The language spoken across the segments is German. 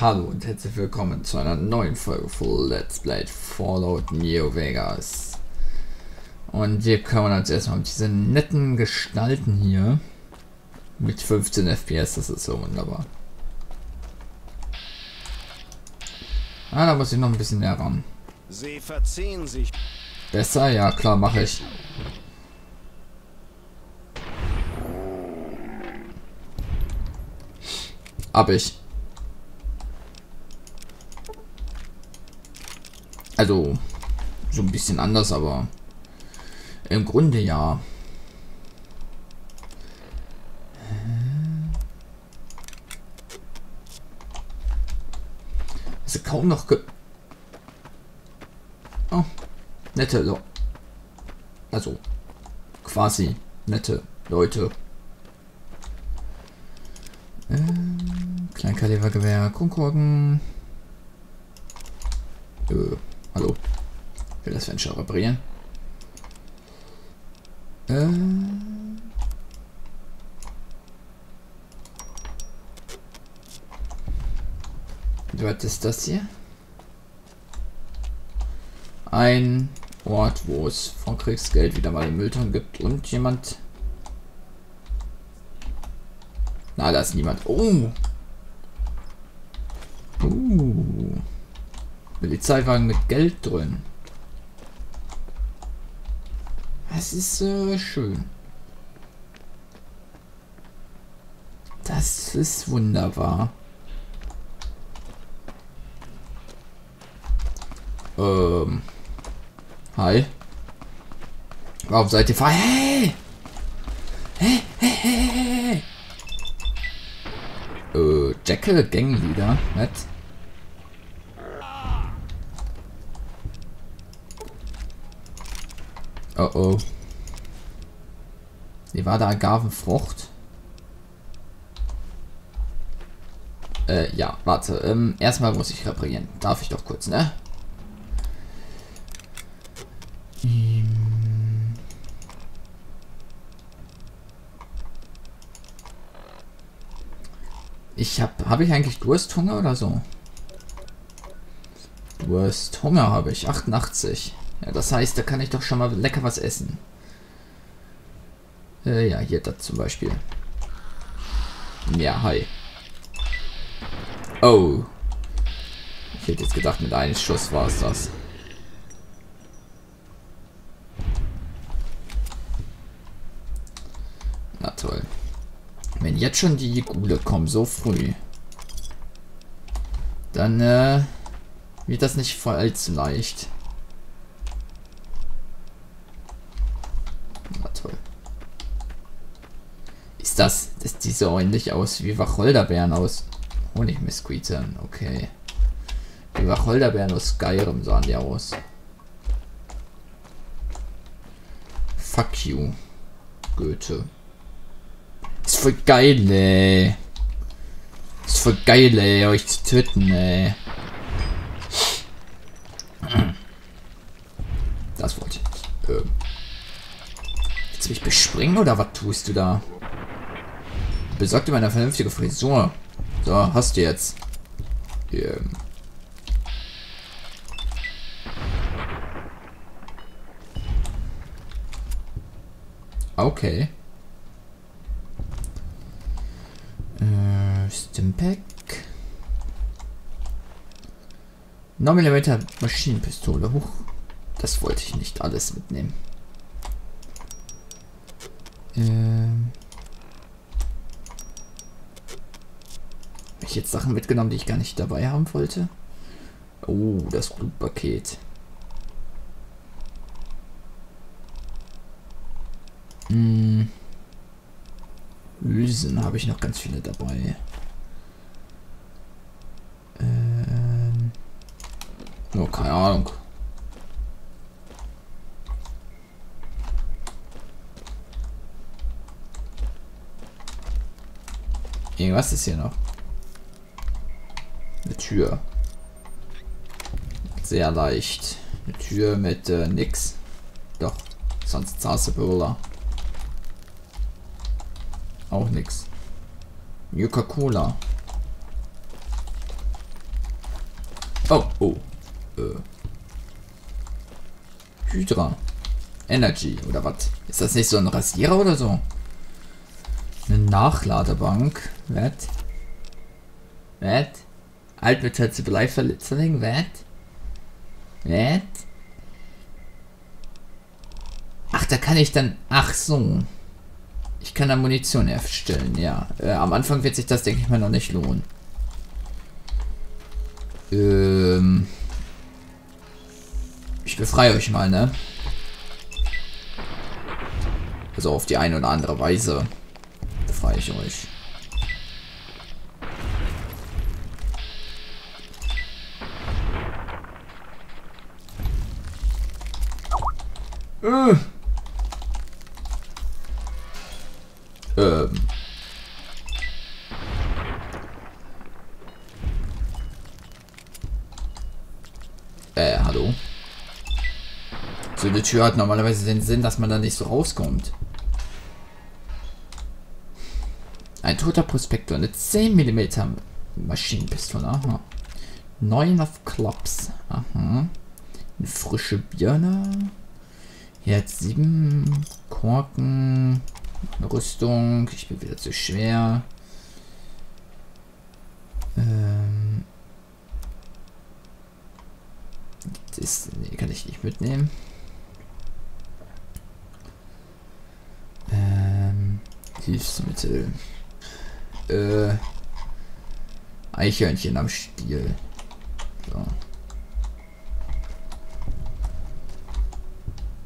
Hallo und herzlich willkommen zu einer neuen Folge von Let's Play Fallout New Vegas. Und wir kümmern uns erstmal um diese netten Gestalten hier. Mit 15 FPS, das ist so wunderbar. Ah, da muss ich noch ein bisschen näher ran. Sie verziehen sich. Besser? Ja, klar, mache ich. Hab ich. Also, so ein bisschen anders, aber im Grunde ja. Also kaum noch ge Oh, nette Leute. Also, quasi nette Leute. Ähm, Kleinkalibergewehr, Kronkorken. Äh, hallo. Will das Fenster reparieren? Äh. Was ist das hier? Ein Ort, wo es von Kriegsgeld wieder mal Mülltonnen gibt und jemand. Na, da ist niemand. Oh! Uh. Polizeiwagen mit Geld drin. Das ist äh, schön. Das ist wunderbar. Ähm. Hi. Warum seid ihr frei? Hey! Hey, hey, hey, hey! Äh, Jekyll Gangleader. Nett. Oh oh. Wie war da Agavenfrucht? Äh, ja, warte. Ähm, erstmal muss ich reparieren. Darf ich doch kurz, ne? Ich hab, habe ich eigentlich Dursthunger oder so? Dursthunger habe ich, 88. Ja, das heißt, da kann ich doch schon mal lecker was essen. Äh, ja, hier das zum Beispiel. Ja, hi. Oh. Ich hätte jetzt gedacht, mit einem Schuss war es das. Na toll. Wenn jetzt schon die Gule kommen, so früh, dann äh, wird das nicht voll allzu leicht. Na toll. Ist sieht so ähnlich aus wie Wacholderbeeren aus Honigmisquitern, okay. Die Wacholderbeeren aus Skyrim sahen die aus. Fuck you, Goethe. Ist voll geil, ey. Ist voll geil, ey, euch zu töten, ey. Das wollte ich nicht. Ähm. Willst du mich bespringen oder was tust du da? Besorg dir mal eine vernünftige Frisur. So, hast du jetzt. Ähm. Okay. Äh, Stimpack. 9 mm Maschinenpistole. Huch. Das wollte ich nicht alles mitnehmen. Ähm. Ich jetzt Sachen mitgenommen, die ich gar nicht dabei haben wollte? Oh, das Blutpaket. Hm. Hülsen habe ich noch ganz viele dabei. Ähm. Oh, keine Ahnung. Irgendwas ist hier noch. Tür. Sehr leicht. Eine Tür mit äh, nix. Doch, sonst saß Böller. Auch nix. Coca-Cola. Oh, oh. Äh. Hydra. Energy, oder was? Ist das nicht so ein Rasierer oder so? Eine Nachladebank. Was? Was? Altmetall zu Bleiverletzung? Was? Was? Ach, da kann ich dann... Ach so. Ich kann da Munition erstellen, ja. Äh, am Anfang wird sich das, denke ich mal, noch nicht lohnen. Ähm... Ich befreie euch mal, ne? Also auf die eine oder andere Weise befreie ich euch. Äh. Ähm. Äh, hallo? So eine Tür hat normalerweise den Sinn, dass man da nicht so rauskommt. Ein toter Prospektor, eine 10 mm Maschinenpistole, aha. 9 of Clubs, aha. Eine frische Birne. Hat 7 Korken. Rüstung. Ich bin wieder zu schwer. Ähm. Das nee, kann ich nicht mitnehmen. Ähm, Hilfsmittel. Äh, Eichhörnchen am Stiel. So.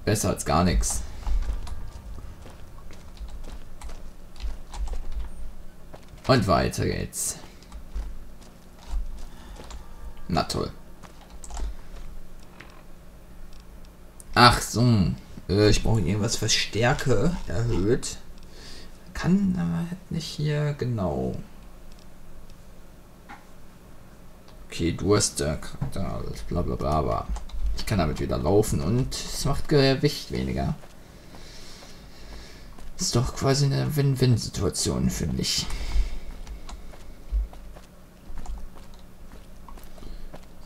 Besser als gar nichts. Und weiter geht's. Na toll. Ach so. Äh, ich brauche irgendwas für Stärke erhöht. Kann aber halt nicht hier genau. Okay, Durst, äh, Charakter, bla bla bla, aber ich kann damit wieder laufen und es macht Gewicht weniger. Ist doch quasi eine Win-Win-Situation, finde ich.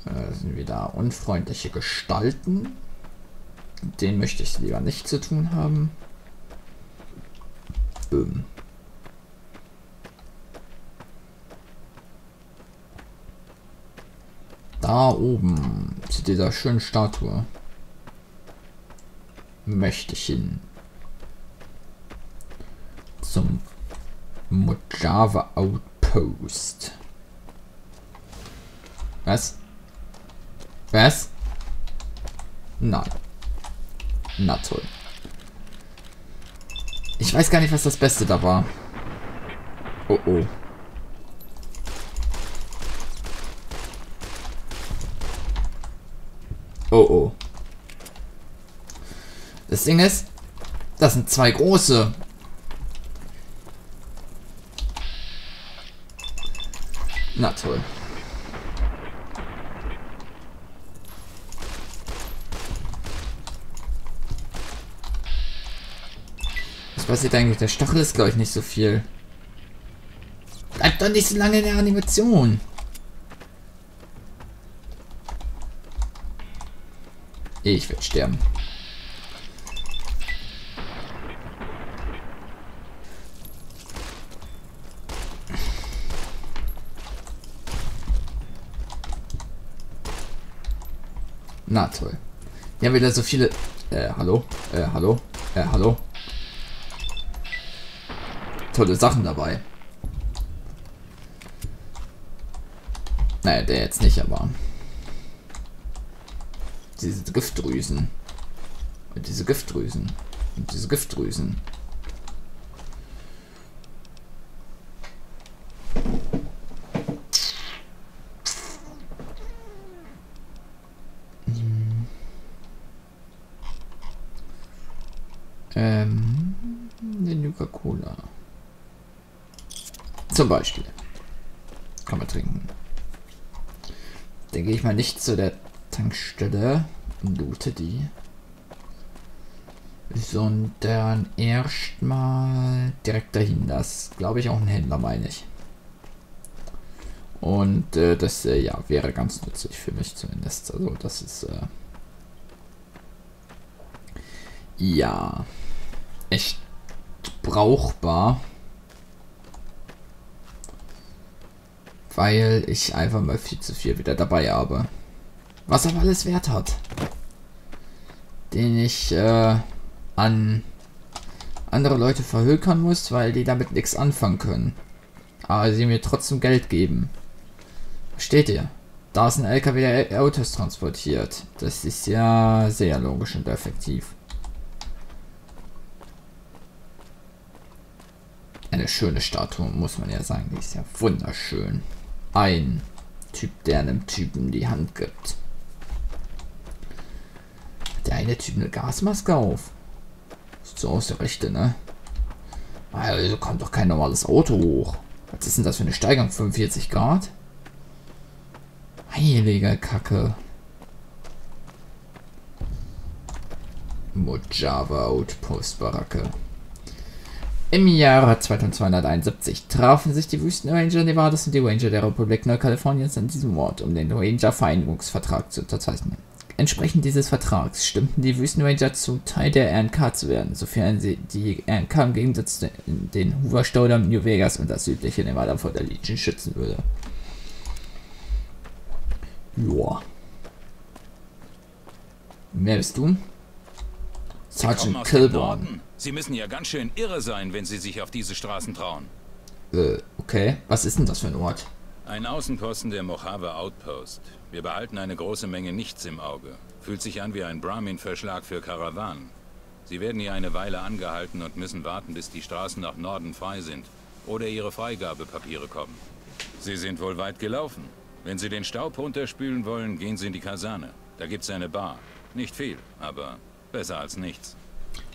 Äh, sind wieder unfreundliche Gestalten. Den möchte ich lieber nicht zu tun haben. Ähm. Da oben zu dieser schönen Statue möchte ich hin. Zum Mojave Outpost. Was? Was? Nein. Na toll. Ich weiß gar nicht, was das Beste da war. Oh oh. Oh oh. Das Ding ist, das sind zwei große. Na toll. passiert eigentlich? Der Stachel ist, glaube ich, nicht so viel. Bleibt doch nicht so lange in der Animation. Ich werde sterben. Na toll. Wir haben wieder so viele... Äh, hallo? Äh, hallo? Äh, hallo? tolle Sachen dabei. Naja, der jetzt nicht, aber diese Giftdrüsen. Und diese Giftdrüsen. Und diese Giftdrüsen. Hm. Ähm, den Nuka-Cola. Zum Beispiel. Kann man trinken. Gehe ich mal nicht zu der Tankstelle und loote die. Sondern erstmal direkt dahin. Das glaube ich auch ein Händler, meine ich. Und äh, das äh, ja, wäre ganz nützlich für mich zumindest. Also das ist äh, ja echt brauchbar. Weil ich einfach mal viel zu viel wieder dabei habe. Was aber alles Wert hat. Den ich äh, an andere Leute verhökern muss, weil die damit nichts anfangen können. Aber sie mir trotzdem Geld geben. Versteht ihr? Da ist ein LKW, der Autos transportiert. Das ist ja sehr logisch und effektiv. Eine schöne Statue, muss man ja sagen. Die ist ja wunderschön. Ein Typ, der einem Typen die Hand gibt. Eine Typ eine Gasmaske auf. Sieht so aus, der rechte, ne? Also kommt doch kein normales Auto hoch. Was ist denn das für eine Steigung? 45 Grad? Heilige Kacke. Mojava Outpost Baracke. Im Jahre 2271 trafen sich die Wüstenranger Nevadas und die Ranger der Republik Neukaliforniens an diesem Ort, um den Ranger-Vereinigungsvertrag zu unterzeichnen. Entsprechend dieses Vertrags stimmten die Wüstenranger zu, Teil der RNK zu werden, sofern sie die RNK im Gegensatz zu den Hoover-Staudamm, New Vegas und das südliche Nevada vor der Legion schützen würde. Joa. Wer bist du? Sergeant Kilborn. Sie müssen ja ganz schön irre sein, wenn Sie sich auf diese Straßen trauen. Äh, okay. Was ist denn das für ein Ort? Ein Außenposten der Mojave Outpost. Wir behalten eine große Menge Nichts im Auge. Fühlt sich an wie ein Brahmin-Verschlag für Karawanen. Sie werden hier eine Weile angehalten und müssen warten, bis die Straßen nach Norden frei sind oder ihre Freigabepapiere kommen. Sie sind wohl weit gelaufen. Wenn Sie den Staub runterspülen wollen, gehen Sie in die Kaserne. Da gibt's eine Bar. Nicht viel, aber besser als nichts.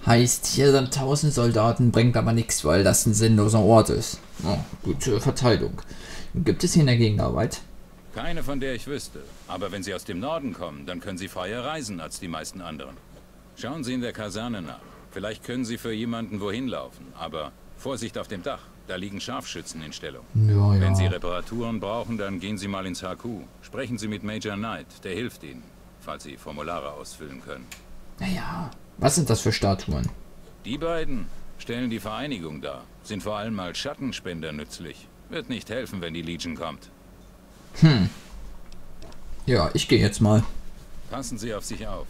Heißt, hier sind tausend Soldaten, bringt aber nichts, weil das ein sinnloser Ort ist. Oh, gute Verteidigung. Gibt es hier in der Gegend Arbeit? Keine, von der ich wüsste. Aber wenn Sie aus dem Norden kommen, dann können Sie freier reisen als die meisten anderen. Schauen Sie in der Kaserne nach. Vielleicht können Sie für jemanden wohin laufen. Aber Vorsicht auf dem Dach. Da liegen Scharfschützen in Stellung. Ja, ja. Wenn Sie Reparaturen brauchen, dann gehen Sie mal ins HQ. Sprechen Sie mit Major Knight. Der hilft Ihnen, falls Sie Formulare ausfüllen können. Naja, was sind das für Statuen? Die beiden stellen die Vereinigung dar, sind vor allem als Schattenspender nützlich. Wird nicht helfen, wenn die Legion kommt. Hm. Ja, ich gehe jetzt mal. Passen Sie auf sich auf.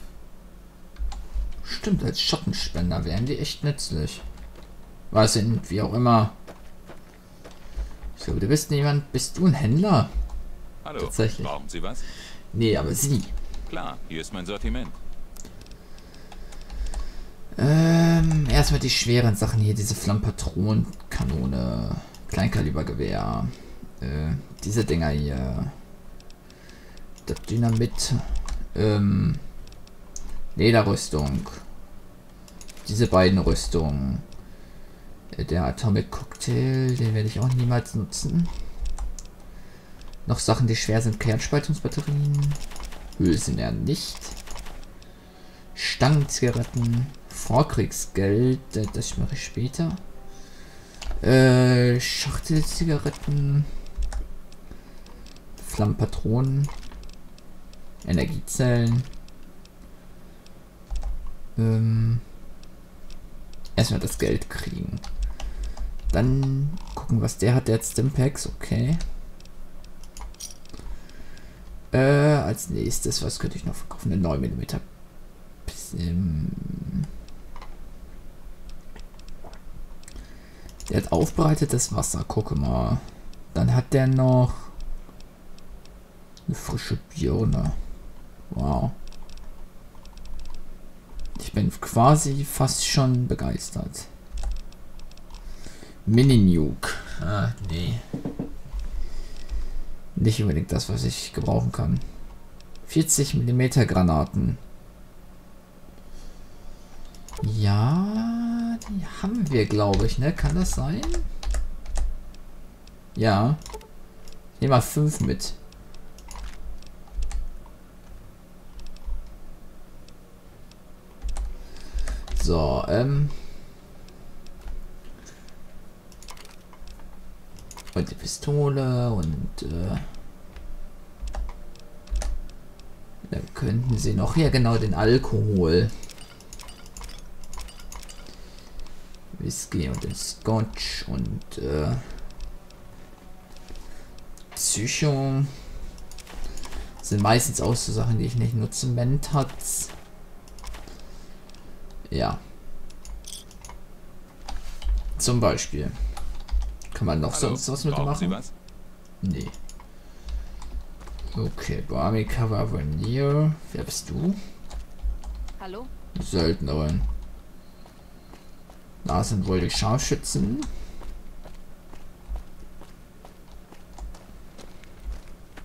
Stimmt, als Schattenspender wären die echt nützlich. Was sind, wie auch immer. So, du bist jemand, bist du ein Händler? Hallo, Tatsächlich. brauchen Sie was? Nee, aber sie. Klar, hier ist mein Sortiment. Ähm, erstmal die schweren Sachen hier, diese Flammpatronenkanone, Kleinkalibergewehr, äh, diese Dinger hier, das Dynamit, ähm, Lederrüstung, diese beiden Rüstungen, äh, der Atomic Cocktail, den werde ich auch niemals nutzen. Noch Sachen, die schwer sind, Kernspaltungsbatterien, Hülsen eher nicht. Stangenzigaretten, Vorkriegsgeld, äh, das mache ich später. Äh, Schachtelzigaretten, Flammenpatronen, Energiezellen. Ähm, erstmal das Geld kriegen. Dann gucken, was der hat. Der hat Stimpaks, okay. Äh, als nächstes, was könnte ich noch verkaufen? Eine 9 mm. Der hat aufbereitetes Wasser, gucke mal. Dann hat der noch eine frische Birne. Wow. Ich bin quasi fast schon begeistert. Mini-Nuke. Ah, nee. Nicht unbedingt das, was ich gebrauchen kann. 40 mm Granaten. Ja, die haben wir, glaube ich, ne? Kann das sein? Ja. Ich nehme mal 5 mit. So, ähm. Und die Pistole und äh, dann könnten sie noch hier genau den Alkohol. Whisky und den Scotch und äh, Psycho. sind meistens auch so Sachen, die ich nicht nutze. Mentats. Ja. Zum Beispiel. Kann man noch Hallo, sonst was mit brauchen Sie machen? was? Nee. Okay, Barmy Cover Veneer. Wer bist du? Hallo? Söldnerin. Da sind wohl die Scharfschützen.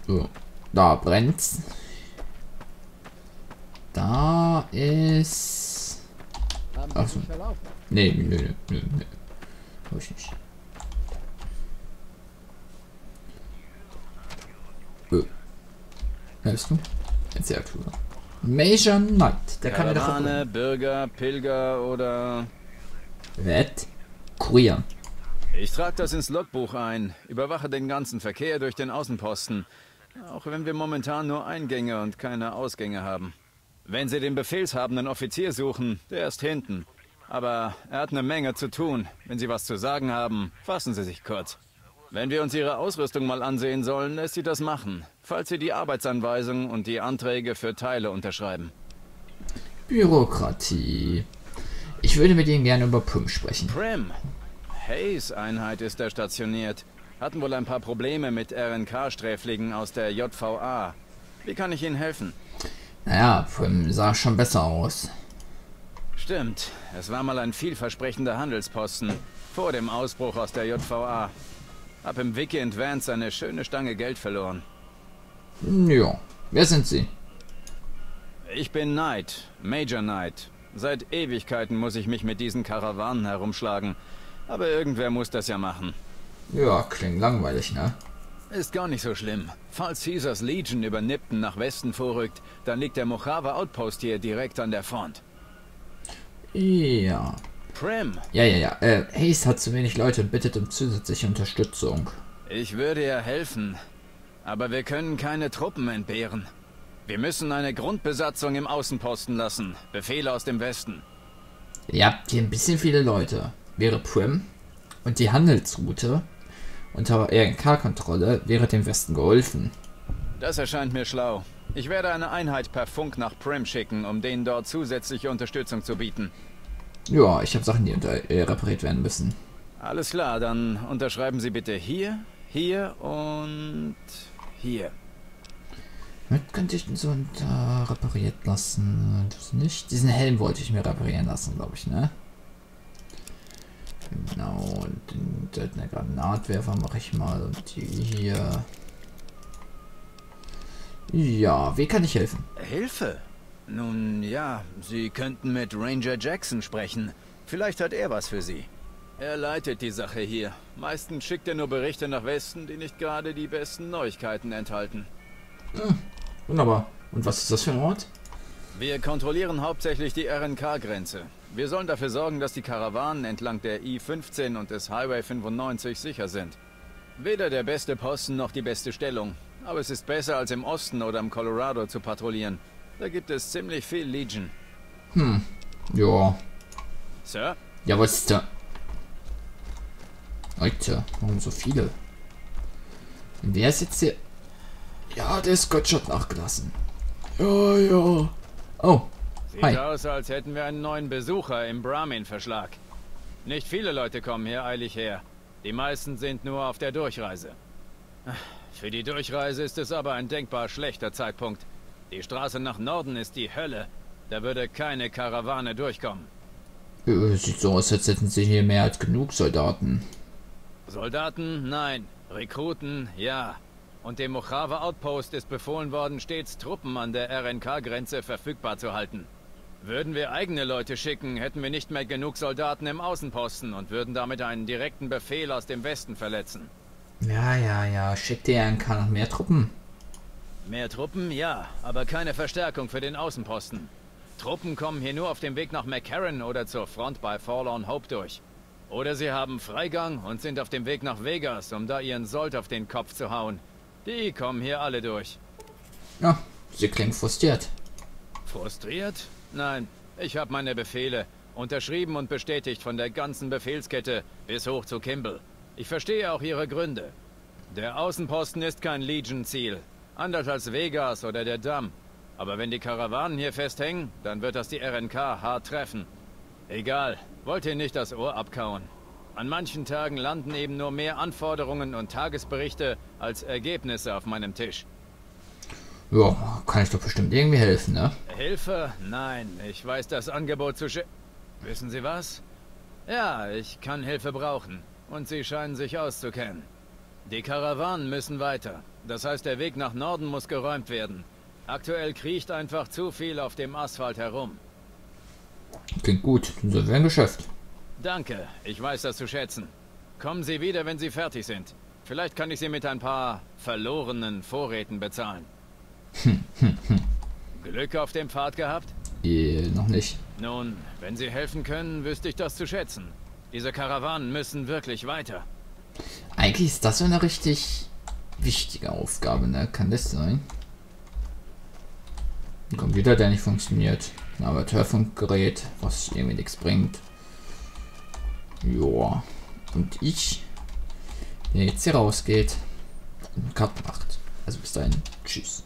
So, da brennt's. Da ist. Haben Ach Sie so. sich verlaufen? Nee, nö, nö, nö, nö. Hab ich nicht. Ö. Wer bist du? Erzähl. Major Knight. Der kann mir doch Karawane, Bürger, Pilger oder... Wett? Kurier. Ich trage das ins Logbuch ein, überwache den ganzen Verkehr durch den Außenposten, auch wenn wir momentan nur Eingänge und keine Ausgänge haben. Wenn Sie den befehlshabenden Offizier suchen, der ist hinten. Aber er hat eine Menge zu tun. Wenn Sie was zu sagen haben, fassen Sie sich kurz. Wenn wir uns Ihre Ausrüstung mal ansehen sollen, lässt Sie das machen, falls Sie die Arbeitsanweisung und die Anträge für Teile unterschreiben. Bürokratie. Ich würde mit Ihnen gerne über Pym sprechen. Prim. Hayes Einheit ist da stationiert. Hatten wohl ein paar Probleme mit RNK-Sträflingen aus der JVA. Wie kann ich Ihnen helfen? Naja, Pym sah schon besser aus. Stimmt, es war mal ein vielversprechender Handelsposten. Vor dem Ausbruch aus der JVA. Hab im Wiki and Vance eine schöne Stange Geld verloren. Ja. Wer sind Sie? Ich bin Knight, Major Knight. Seit Ewigkeiten muss ich mich mit diesen Karawanen herumschlagen. Aber irgendwer muss das ja machen. Ja, klingt langweilig, ne? Ist gar nicht so schlimm. Falls Caesars Legion über Nipton nach Westen vorrückt, dann liegt der Mojave Outpost hier direkt an der Front. Ja. Prim, Ja, ja, ja. Äh, Hayes hat zu wenig Leute und bittet um zusätzliche Unterstützung. ich würde ja helfen. Aber wir können keine Truppen entbehren. Wir müssen eine Grundbesatzung im Außenposten lassen. Befehle aus dem Westen. Ihr habt hier ein bisschen viele Leute. Wäre Prim und die Handelsroute unter RNK-Kontrolle wäre dem Westen geholfen. Das erscheint mir schlau. Ich werde eine Einheit per Funk nach Prim schicken, um denen dort zusätzliche Unterstützung zu bieten. Ja, ich habe Sachen, die unter, äh, repariert werden müssen. Alles klar, dann unterschreiben Sie bitte hier, hier und hier. Womit könnte ich denn so unter repariert lassen? Das nicht. Diesen Helm wollte ich mir reparieren lassen, glaube ich, ne? Genau, und den Granatwerfer mache ich mal und die hier. Ja, wie kann ich helfen? Hilfe? Nun ja, Sie könnten mit Ranger Jackson sprechen. Vielleicht hat er was für Sie. Er leitet die Sache hier. Meistens schickt er nur Berichte nach Westen, die nicht gerade die besten Neuigkeiten enthalten. Wunderbar. Und was ist das für ein Ort? Wir kontrollieren hauptsächlich die RNK-Grenze. Wir sollen dafür sorgen, dass die Karawanen entlang der I-15 und des Highway 95 sicher sind. Weder der beste Posten noch die beste Stellung. Aber es ist besser, als im Osten oder im Colorado zu patrouillieren. Da gibt es ziemlich viel Legion. Ja. Sir? Ja, was ist da? Leute, warum so viele? Wer ist jetzt hier? Ja, der Scotch hat nachgelassen. Ja, ja. Oh, Sieht Hi. aus, als hätten wir einen neuen Besucher im Brahmin-Verschlag. Nicht viele Leute kommen hier eilig her. Die meisten sind nur auf der Durchreise. Für die Durchreise ist es aber ein denkbar schlechter Zeitpunkt. Die Straße nach Norden ist die Hölle. Da würde keine Karawane durchkommen. äh, sieht so aus, als hätten sie hier mehr als genug Soldaten. Soldaten? Nein. Rekruten? Ja. Und dem Mojave Outpost ist befohlen worden, stets Truppen an der RNK-Grenze verfügbar zu halten. Würden wir eigene Leute schicken, hätten wir nicht mehr genug Soldaten im Außenposten und würden damit einen direkten Befehl aus dem Westen verletzen. Ja, ja, ja. Schickt der RNK noch mehr Truppen? Mehr Truppen? Ja, aber keine Verstärkung für den Außenposten. Truppen kommen hier nur auf dem Weg nach McCarran oder zur Front bei Forlorn Hope durch. Oder sie haben Freigang und sind auf dem Weg nach Vegas, um da ihren Sold auf den Kopf zu hauen. Die kommen hier alle durch. Ja, sie klingt frustriert. Frustriert? Nein, ich habe meine Befehle. Unterschrieben und bestätigt von der ganzen Befehlskette bis hoch zu Kimball. Ich verstehe auch ihre Gründe. Der Außenposten ist kein Legion-Ziel. Anders als Vegas oder der Damm. Aber wenn die Karawanen hier festhängen, dann wird das die RNK hart treffen. Egal, wollt ihr nicht das Ohr abkauen. An manchen Tagen landen eben nur mehr Anforderungen und Tagesberichte als Ergebnisse auf meinem Tisch. Ja, kann ich doch bestimmt irgendwie helfen, ne? Hilfe? Nein, ich weiß das Angebot zu sch... Wissen Sie was? Ja, ich kann Hilfe brauchen. Und Sie scheinen sich auszukennen. Die Karawanen müssen weiter. Das heißt, der Weg nach Norden muss geräumt werden. Aktuell kriecht einfach zu viel auf dem Asphalt herum. Klingt gut, sind wir ein Geschäft. Danke, ich weiß das zu schätzen. Kommen Sie wieder, wenn Sie fertig sind. Vielleicht kann ich Sie mit ein paar verlorenen Vorräten bezahlen. Glück auf dem Pfad gehabt? Eh, noch nicht. Nun, wenn Sie helfen können, wüsste ich das zu schätzen. Diese Karawanen müssen wirklich weiter. Eigentlich ist das so eine richtig wichtige Aufgabe, ne? Kann das sein? Ein Computer, der nicht funktioniert. Ein Amateurfunkgerät, was irgendwie nichts bringt. Joa. Und ich, der jetzt hier rausgeht Cut macht. Also bis dahin. Tschüss.